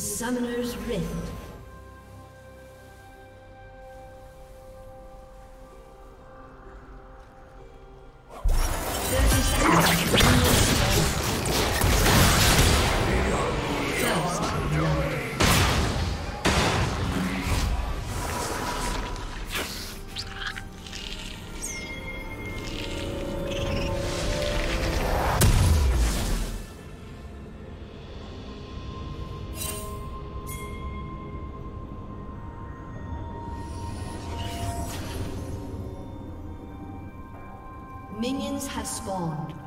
Summoner's Rift. Have spawned.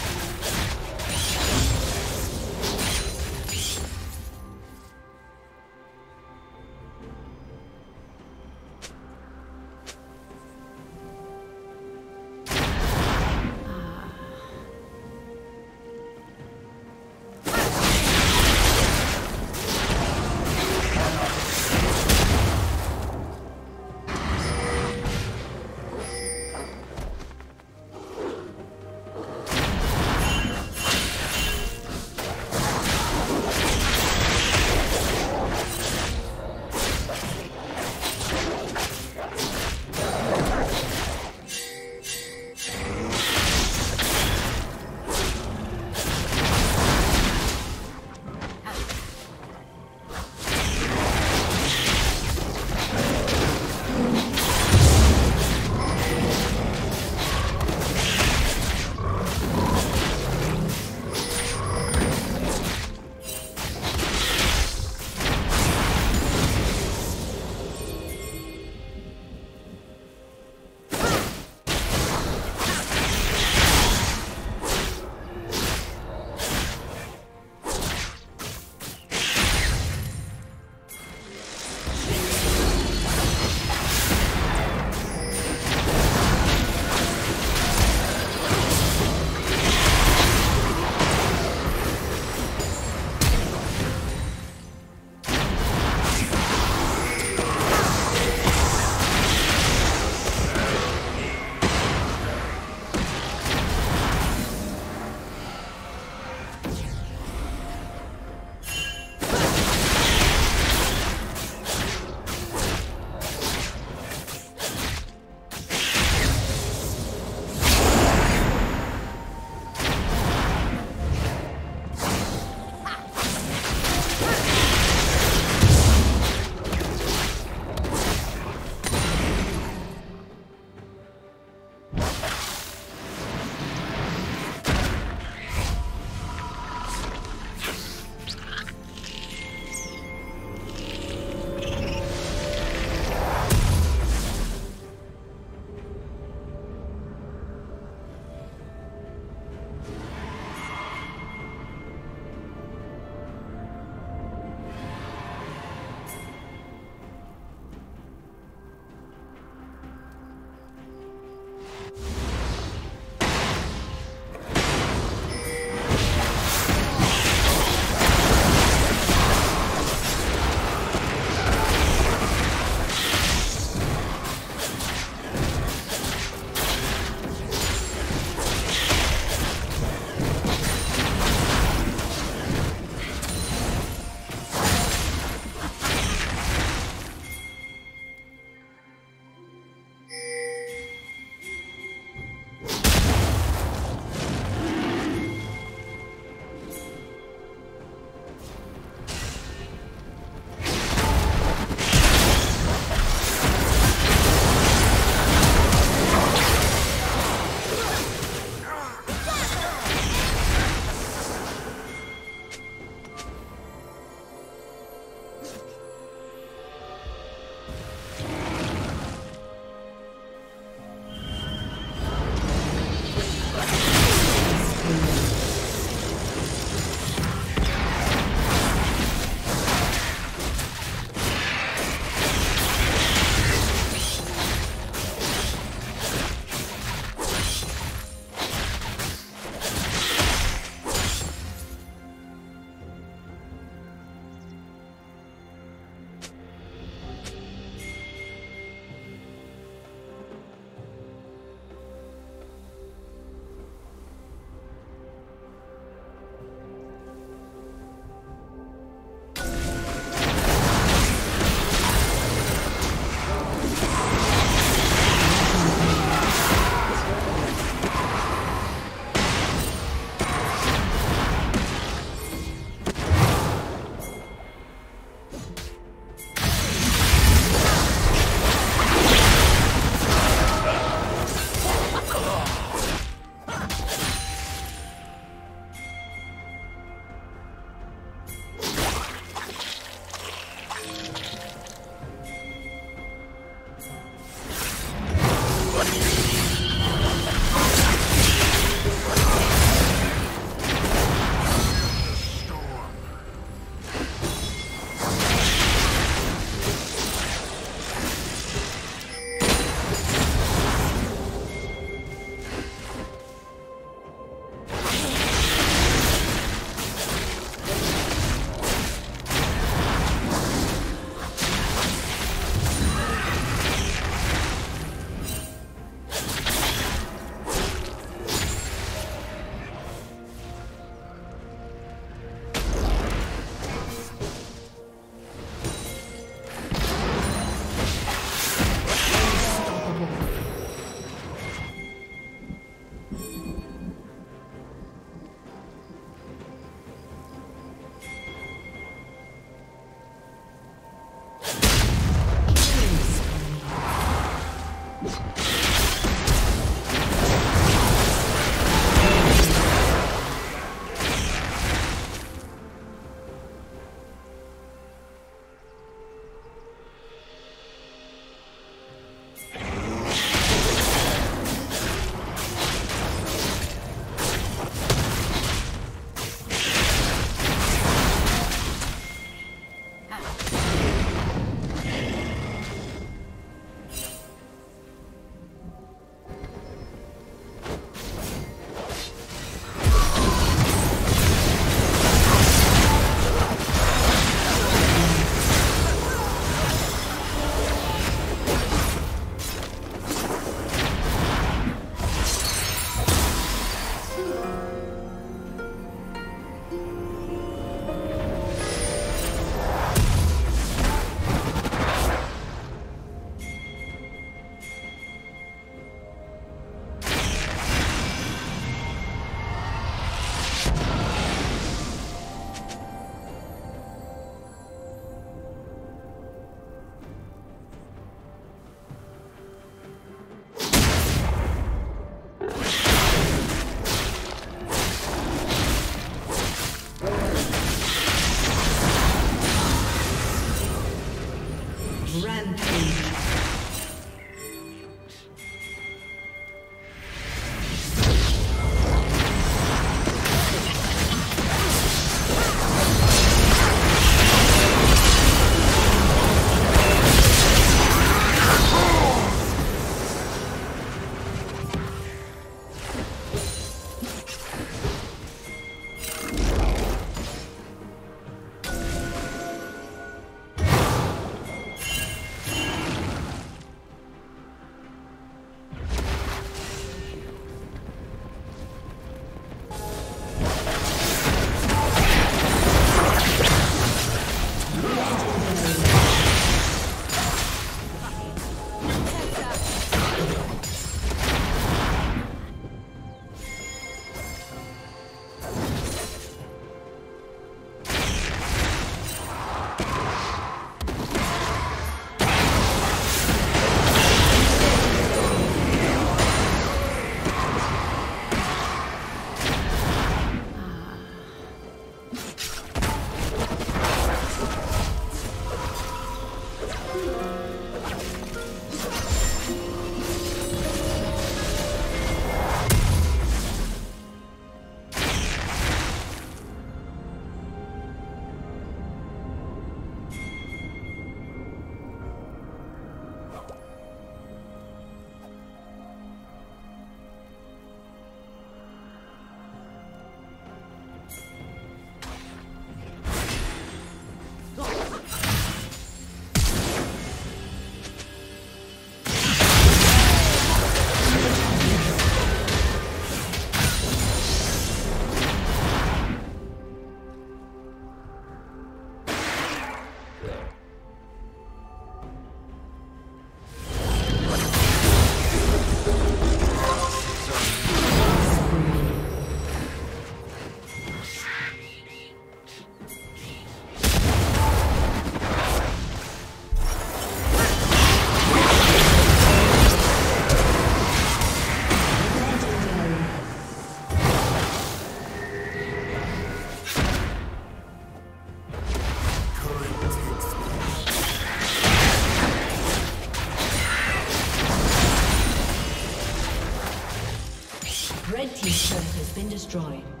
Destroyed.